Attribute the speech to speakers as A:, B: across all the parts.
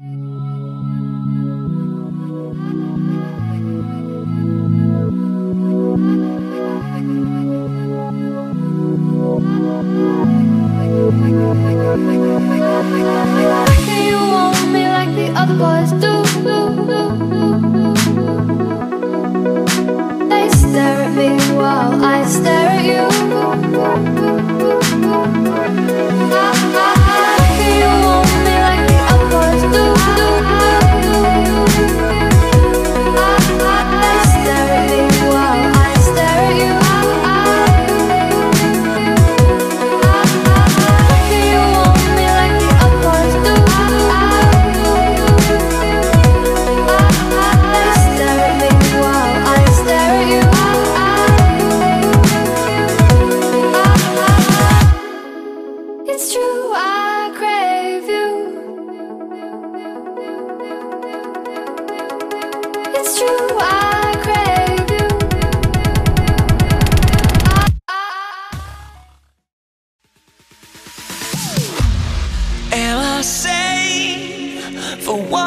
A: They stare at me while I stare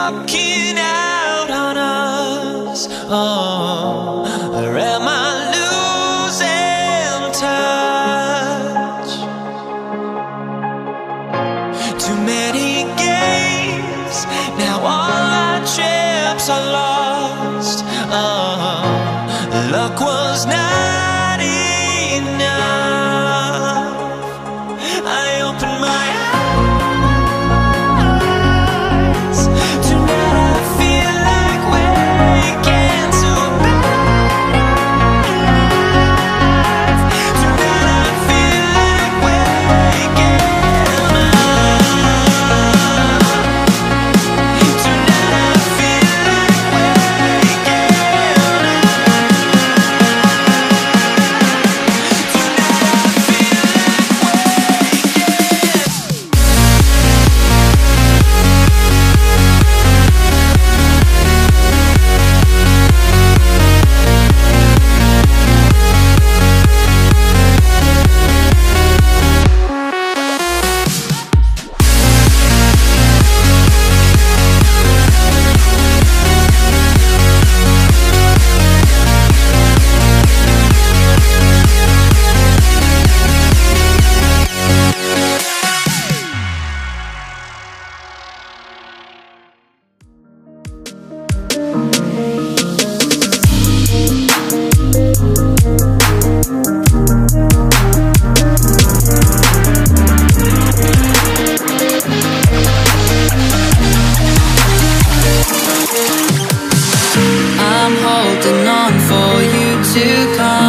B: walking out on us? Oh, or am I losing touch? Too many games, now all our chips are lost. Oh, luck was not to come.